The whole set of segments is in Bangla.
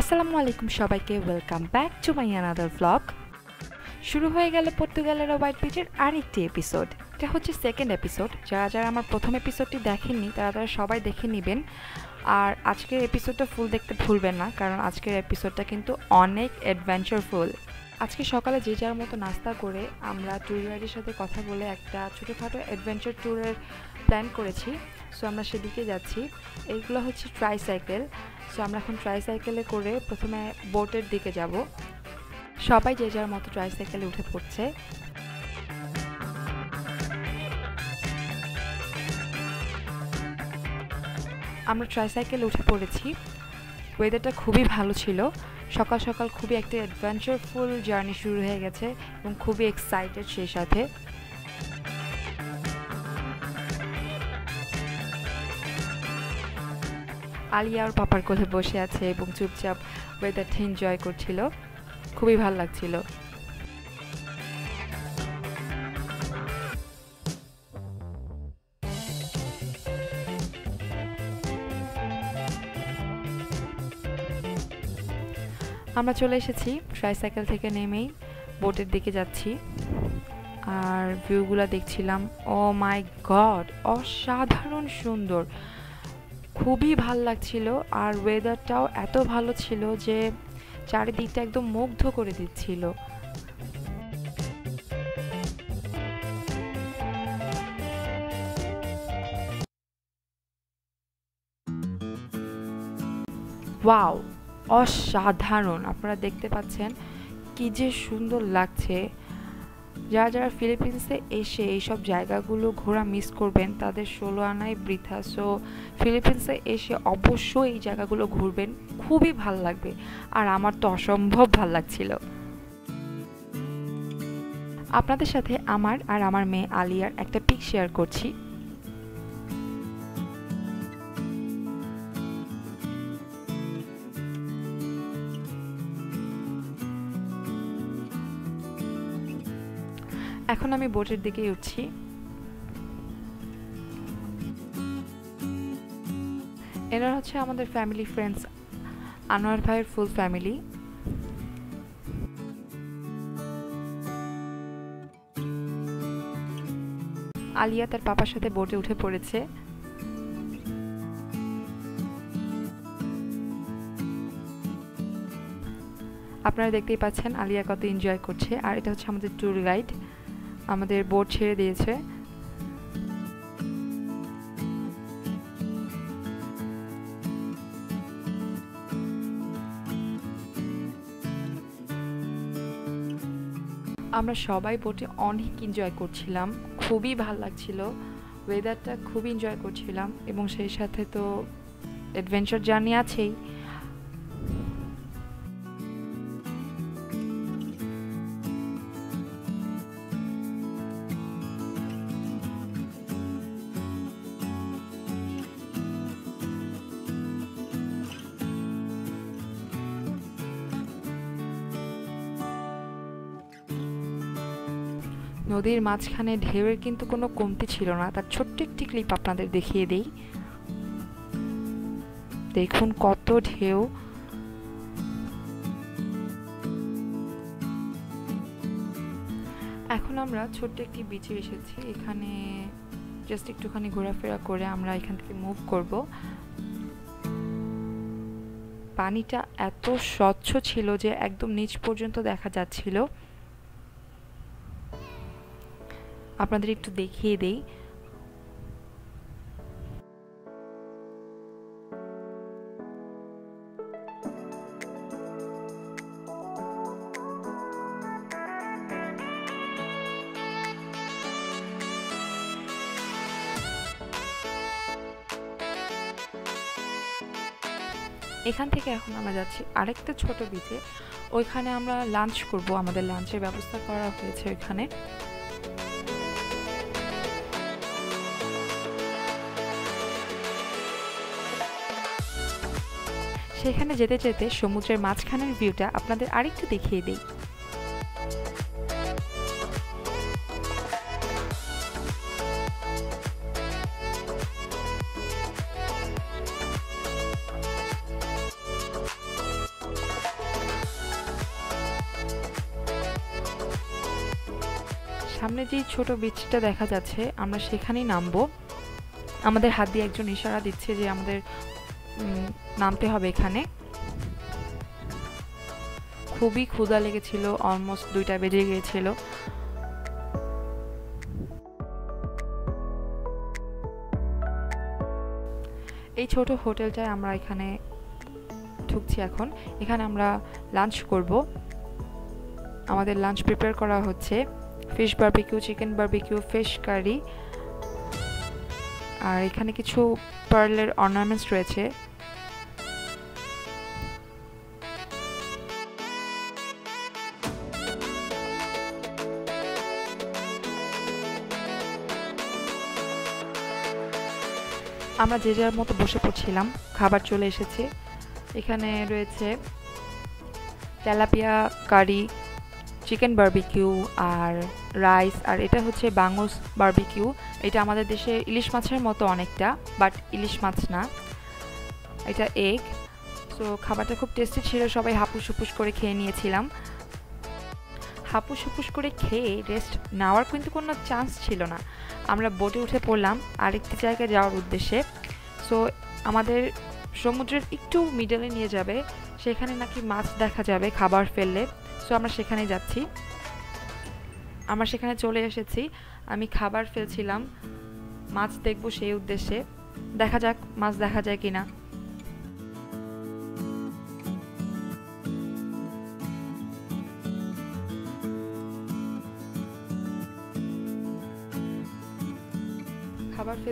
আসসালামু আলাইকুম সবাইকে welcome back to my another vlog শুরু হয়ে গেল পর্তুগালের হোয়াইট বিচের আরেকটি এপিসোড এটা হচ্ছে সেকেন্ড এপিসোড যারা যারা আমার প্রথম এপিসোডটি দেখেননি, তারা তারা সবাই দেখে নেবেন। আর আজকের এপিসোডটা ফুল দেখতে ভুলবেন না, কারণ আজকের এপিসোডটা কিন্তু অনেক অ্যাডভেঞ্চারফুল আজকে সকালে যে যার মতো নাস্তা করে আমরা ট্যুর গাইডের সাথে কথা বলে একটা ছোটোখাটো অ্যাডভেঞ্চার ট্যুরের প্ল্যান করেছি। সো আমরা সেদিকে যাচ্ছি। এইগুলো হচ্ছে ট্রাইসাইকেল সো আমরা এখন ট্রাইসাইকেলে করে প্রথমে বোটের দিকে যাব। সবাই যে যার মতো ট্রাইসাইকেলে উঠে পড়ছে। আমরা ট্রাইসাইকেলে উঠে পড়েছি। ওয়েদারটা খুবই ভালো ছিল। সকাল সকাল খুবই একটা অ্যাডভেঞ্চারফুল জার্নি শুরু হয়ে গেছে এবং খুবই এক্সাইটেড সেই সাথে। আলিয়া ওর পাপার কোলে বসে আছে এবং চুপচাপ ওয়েদারটা এনজয় করছিল। খুবই ভালো লাগছিল। আমরা চলে এসেছি ট্রাইসাইকেল থেকে নেমেই বোটের দিকে যাচ্ছি। আর ভিউগুলো দেখছিলাম ও মাই গড অসাধারণ সুন্দর। খুবই ভালো লাগছিল আর ওয়েদারটাও এত ভালো ছিল যে চারিদিকটা একদম মুগ্ধ করে দিচ্ছিল। ওয়াও অসাধারণ। আপনারা দেখতে পাচ্ছেন কি যে সুন্দর লাগছে। যারা যারা ফিলিপিন্সে এসে এইসব জায়গাগুলো ঘোরা মিস করবেন, তাদের ষোলো আনায় বৃথা। সো ফিলিপিন্সে এসে অবশ্যই এই জায়গাগুলো ঘুরবেন। খুবই ভালো লাগবে। আর আমার তো অসম্ভব ভালো লাগছিল। আপনাদের সাথে আমার আর আমার মেয়ে আলিয়ার একটা পিক শেয়ার করছি। এখন আমি বোটের দিকে উঠছি। এরা হচ্ছে আমাদের ফ্যামিলি ফ্রেন্ডস আনোয়ার ভাইয়ের ফুল ফ্যামিলি আলিয়া তার পাপার সাথে বোটে উঠে পড়েছে। আপনারা দেখতেই পাচ্ছেন আলিয়া কত এনজয় করছে, আর এটা হচ্ছে আমাদের ট্যুর গাইড আমাদের বোর্ড ছেড়ে দিয়েছে। আমরা সবাই বোটে অনেক এনজয় করছিলাম। খুবই ভালো লাগছিল। ওয়েদারটা খুব এনজয় করছিলাম এবং সেই সাথে তো অ্যাডভেঞ্চার জার্নি আছেই। নদীর মাঝখানে ঢেউয়ের কিন্তু কোনো কমতি ছিল না। তার ছোট্ট একটি ক্লিপ আপনাদের দেখিয়ে দেই। দেখুন কত ঢেউ। এখন আমরা ছোট্ট একটি বিচে এসেছি। এখানে জাস্ট একটুখানি ঘোরাফেরা করে আমরা এখান থেকে মুভ করব। পানিটা এত স্বচ্ছ ছিল যে একদম নিচ পর্যন্ত দেখা যাচ্ছিল। আপনাদের একটু দেখিয়ে দেই। এখান থেকে এখন আমরা যাচ্ছি আরেকটা ছোট বিচে ওইখানে আমরা লাঞ্চ করব। আমাদের লাঞ্চের ব্যবস্থা করা হয়েছে ওইখানে। সেখানে যেতে যেতে সমুদ্রের মাঝখানের ভিউটা আপনাদের আরেকটু দেখিয়ে দিই। সামনে যে ছোট বিচটা দেখা যাচ্ছে, আমরা সেখানেই নামবো। আমাদের হাত দিয়ে একজন ইশারা দিচ্ছে যে আমাদের নামতে হবে এখানে। খুবই ক্ষুধা লেগেছিল অলমোস্ট দুইটা বেজে গিয়েছিল। এই ছোট হোটেলটায় আমরা এখানে ঢুকছি এখন। এখানে আমরা লাঞ্চ করব। আমাদের লাঞ্চ প্রিপেয়ার করা হচ্ছে। Fish barbecue chicken barbecue fish curry আর এখানে কিছু পার্লের অর্নামেন্টস রয়েছে। আমরা যে যার মতো বসে পড়ছিলাম, খাবার চলে এসেছে। এখানে রয়েছে তেলাপিয়া কারি, চিকেন বার্বিকিউ আর রাইস, আর এটা হচ্ছে বাংস বার্বিকিউ। এটা আমাদের দেশে ইলিশ মাছের মতো অনেকটা, বাট ইলিশ মাছ না। এটা এগ। সো, খাবারটা খুব টেস্টি ছিল, সবাই হাপুস হুপুস করে খেয়ে নিয়েছিলাম। হাপুস হুপুস করে খেয়ে রেস্ট নেওয়ার কিন্তু কোনো চান্স ছিল না। আমরা বোটে উঠে পড়লাম আরেকটি জায়গায় যাওয়ার উদ্দেশ্যে। সো আমাদের সমুদ্রের একটু মিডলে নিয়ে যাবে। সেখানে নাকি মাছ দেখা যাবে খাবার ফেললে। সো আমরা সেখানে যাচ্ছি। আমরা সেখানে চলে এসেছি। আমি খাবার ফেলছিলাম। মাছ দেখব সেই উদ্দেশ্যে। দেখা যাক মাছ দেখা যায় কিনা। খাবার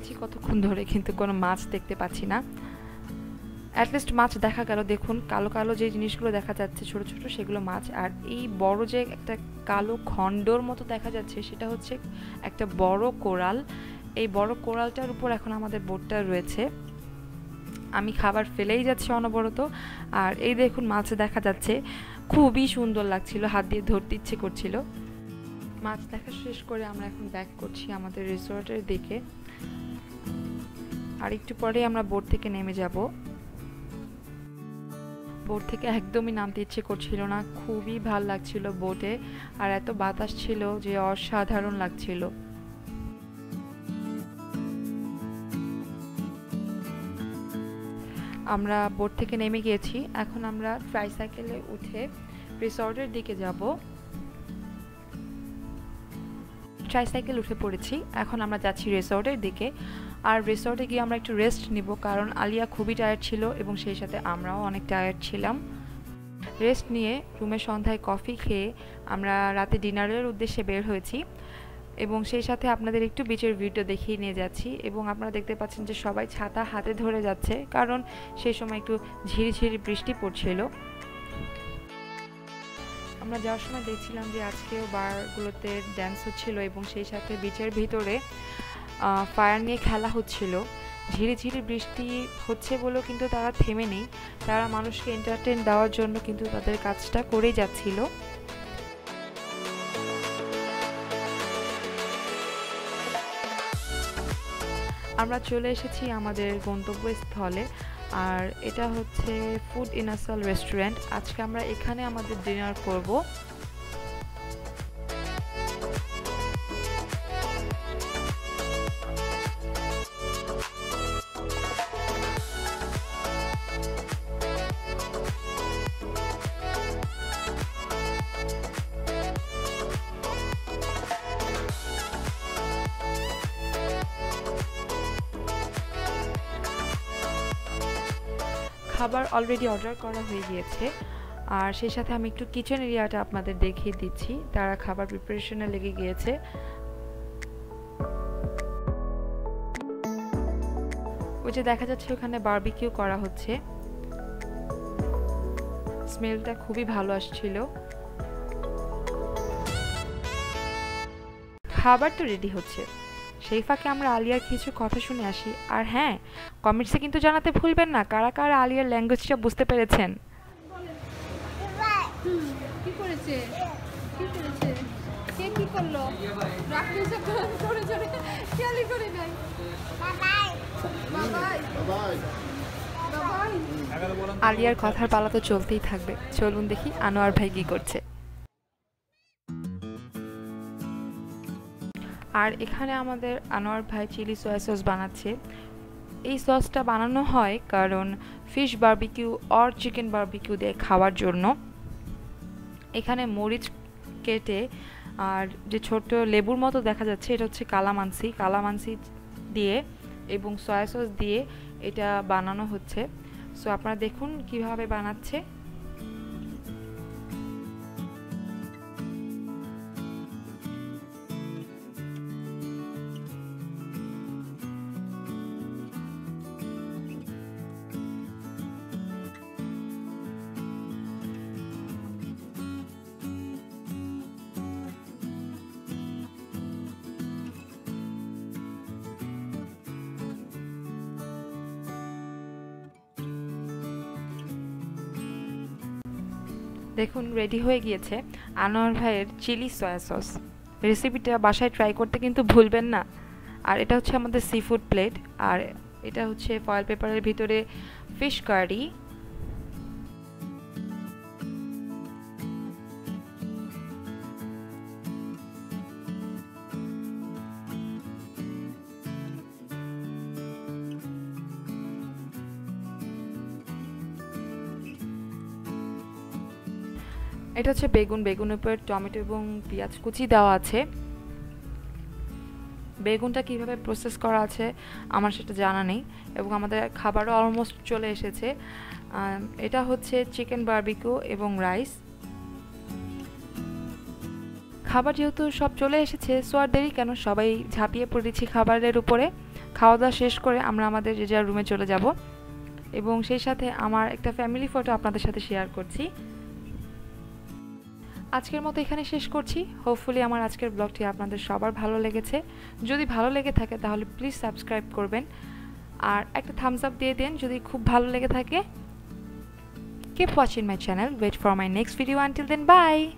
ফেলছি কতক্ষণ ধরে, কিন্তু কোনো মাছ দেখতে পাচ্ছি না। অ্যাটলিস্ট মাছ দেখা গেল, দেখুন, কালো কালো যে জিনিসগুলো দেখা যাচ্ছে, ছোট ছোট, সেগুলো মাছ। আর এই বড় যে একটা কালো খণ্ডর মতো দেখা যাচ্ছে, সেটা হচ্ছে একটা বড় কোরাল। এই বড় কোরালটার উপর এখন আমাদের বোটটা রয়েছে। আমি খাবার ফেলেই যাচ্ছি অনবরত। আর এই দেখুন, মাছ দেখা যাচ্ছে। খুবই সুন্দর লাগছিল, হাত দিয়ে ধরতে ইচ্ছে করছিল। মাছ দেখা শেষ করে আমরা এখন ব্যাক করছি আমাদের রিসোর্টের দিকে। আর একটু পরে আমরা বোট থেকে নেমে যাব। বোট থেকে একদমই নামতে ইচ্ছে করছিল না। খুবই ভালো লাগছিল বোটে আর এত বাতাস ছিল যে অসাধারণ লাগছিল। আমরা বোট থেকে নেমে গিয়েছি। এখন আমরা ট্রাইসাইকেলে উঠে রিসর্টের দিকে যাব। ট্রাইসাইকেল উঠে পড়েছি। এখন আমরা যাচ্ছি রিসর্টের দিকে। আর রিসর্টে গিয়ে আমরা একটু রেস্ট নিব, কারণ আলিয়া খুবই টায়ার্ড ছিল এবং সেই সাথে আমরাও অনেক টায়ার্ড ছিলাম। রেস্ট নিয়ে রুমে সন্ধ্যায় কফি খেয়ে আমরা রাতে ডিনারের উদ্দেশ্যে বের হয়েছি এবং সেই সাথে আপনাদের একটু বিচের ভিডিও দেখিয়ে নিয়ে যাচ্ছি এবং আপনারা দেখতে পাচ্ছেন যে সবাই ছাতা হাতে ধরে যাচ্ছে, কারণ সেই সময় একটু ঝিরিঝিরি বৃষ্টি পড়ছিল। আমরা যাওয়ার সময় দেখছিলাম যে আজকেও বারগুলোতে ড্যান্স হচ্ছিল এবং সেই সাথে বিচের ভিতরে ফায়ার নিয়ে খেলা হচ্ছিল। ঝিরিঝিরি বৃষ্টি হচ্ছে বলেও কিন্তু তারা থেমে নেই। তারা মানুষকে এন্টারটেন দেওয়ার জন্য কিন্তু তাদের কাজটা করেই যাচ্ছিল। আমরা চলে এসেছি আমাদের গন্তব্যস্থলে। আর এটা হচ্ছে ফুড ইনাসাল রেস্টুরেন্ট আজকে আমরা এখানে আমাদের ডিনার করব। খাবার অলরেডি অর্ডার করা হয়ে গিয়েছে। আর সেই সাথে আমি একটু কিচেন এরিয়াটা আপনাদের দেখিয়ে দিচ্ছি। তারা খাবার প্রিপারেশনে লেগে গিয়েছে। ওই যে দেখা যাচ্ছে ওখানে বারবিকিউ করা হচ্ছে। স্মেলটা খুবই ভালো আসছিল। খাবার তো রেডি হচ্ছে। সেই ফাঁকে আমরা আলিয়ার কিছু কথা শুনে আসি। আর হ্যাঁ কমেন্টসে কিন্তু জানাতে ভুলবেন না কারা কারা আলিয়ার ল্যাঙ্গুয়েজটা বুঝতে পেরেছেন? কি করেছে? কি করেছে? কে কি করল? রাখতে করে জোরে খেয়ালই করে নাই। বাবাই। বাবাই। আলিয়ার কথার পালা তো চলতেই থাকবে। চলুন দেখি আনোয়ার ভাই কি করছে। আর এখানে আমাদের আনোয়ার ভাই চিলি সয়া সস বানাচ্ছে। এই সসটা বানানো হয় কারণ fish barbecue or chicken barbecue দিয়ে খাওয়ার জন্য। এখানে মরিচ কেটে আর যে ছোট লেবুর মতো দেখা যাচ্ছে, এটা হচ্ছে কালামানসি। কালামানসি দিয়ে এবং সয়া সস দিয়ে এটা বানানো হচ্ছে। সো আপনারা দেখুন কীভাবে বানাচ্ছে। দেখুন রেডি হয়ে গিয়েছে আনোয়ার ভাইয়ের চিলি সয়া সস রেসিপিটা বাসায় ট্রাই করতে কিন্তু ভুলবেন না। আর এটা হচ্ছে আমাদের সি ফুড প্লেট আর এটা হচ্ছে ফয়েল পেপারের ভিতরে ফিশ কারি এটা হচ্ছে বেগুন, বেগুনের উপর টমেটো এবং পেঁয়াজ কুচি দেওয়া আছে। বেগুনটা কীভাবে প্রসেস করা আছে আমার সেটা জানা নেই এবং আমাদের খাবারও অলমোস্ট চলে এসেছে। এটা হচ্ছে চিকেন বার্বিকিউ এবং রাইস খাবার যেহেতু সব চলে এসেছে সো আর দেরি কেন? সবাই ঝাঁপিয়ে পড়েছি খাবারের উপরে। খাওয়া দাওয়া শেষ করে আমরা আমাদের যে যার রুমে চলে যাব। এবং সেই সাথে আমার একটা ফ্যামিলি ফটো আপনাদের সাথে শেয়ার করছি। আজকের মতো এখানে শেষ করছি। হোপফুলি আমার আজকের ব্লগটি আপনাদের সবার ভালো লেগেছে। যদি ভালো লেগে থাকে তাহলে প্লিজ সাবস্ক্রাইব করবেন। আর একটা থামস আপ দিয়ে দেন যদি খুব ভালো লেগে থাকে। Keep watching my channel wait for my next video until then bye